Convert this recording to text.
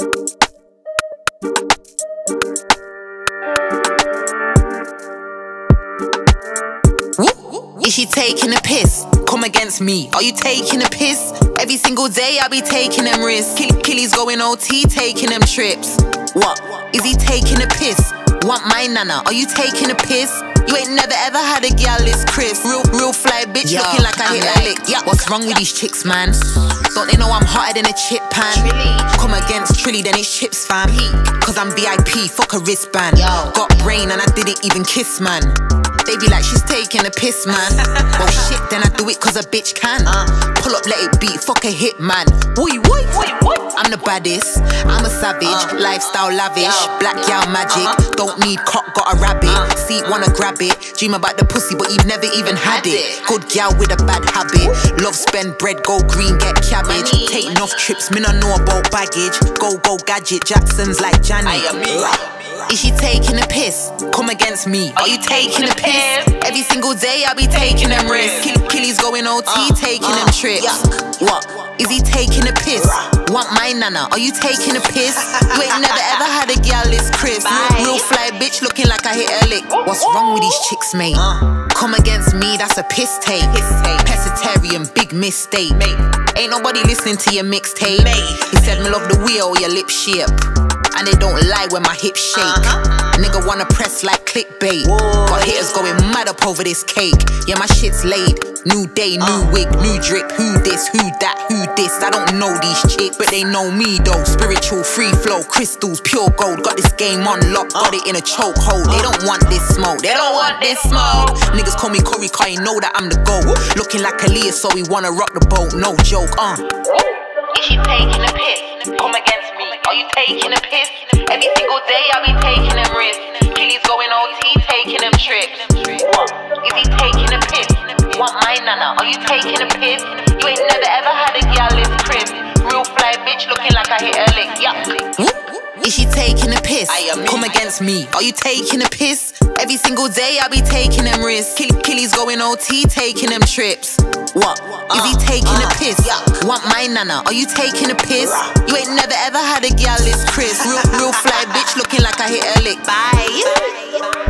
Hmm? Is she taking a piss? Come against me. Are you taking a piss? Every single day I be taking them risks. Kill Killy's going OT, taking them trips. What? Is he taking a piss? Want my nana? Are you taking a piss? You ain't never ever had a gal this crisp. Real, real fly bitch, Yo, looking like I hit like, a lick. Yeah. What's wrong with these chicks, man? Don't they know I'm hotter than a chip pan? Come against Trilly, then it's chips, fam. Cause I'm VIP, fuck a wristband. Yo. Got brain and I didn't even kiss, man. They be like, she's taking a piss, man. well, shit, then I do it cause a bitch can. Uh. Pull up, let it beat, fuck a hit, man. Woi, woi, I'm the baddest, I'm a savage, uh. lifestyle lavish, Yo. black gal magic. Uh-huh. Don't need cock, got a rabbit. Uh. See, wanna grab it. Dream about the pussy, but you've never even had Had it. it. Good gal with a bad habit. Love spend bread, go green, get cabbage. Money. Take enough trips, me no know about baggage. Go, go, gadget, Jackson's like Janet. I am me. Is she taking a piss? Come against me. Are you taking a piss? Every single day I be taking them risks. Kill, Killy's going OT, taking them trips. What? Is he taking a piss? Want my nana? Are you taking a piss? You ain't never ever had a gal this crisp. Real, real fly bitch looking like I hit a lick. What's wrong with these chicks, mate? Come against me, that's a piss take. Pescatarian, big mistake. Ain't nobody listening to your mixtape. He said me love the wheel, oh, your lip shape. And they don't lie when my hips shake. Uh-huh. Nigga wanna press like clickbait. Got haters going mad up over this cake. Yeah, my shit's laid. New day, new Uh. wig, new drip. Who this, who that, who this? I don't know these chicks, but they know me though. Spiritual, free flow, crystals, pure gold. Got this game on lock, got it in a chokehold. They don't want this smoke. They don't want this smoke. Niggas call me Corey, cause you know that I'm the GOAT. Looking like Aaliyah, so we wanna rock the boat. No joke, uh. Is she taking a piss? Come against you taking a piss? Every single day I be taking them risks. Killy's going OT, taking them trips. What? Is he taking a piss? Want my nana? Are you taking a piss? You ain't never ever had a gal this crisp. Real fly bitch looking like I hit a lick. Yeah. Is she taking a piss? I am me. Come against me. Are you taking a piss? Every single day I be taking them risks. Kill, Killy's going OT, taking them trips. What? Is he taking a uh, piss? Want my nana? Are you taking a piss? You ain't never ever had a gal this crisp. Real, real fly bitch looking like I hit a lick. Bye.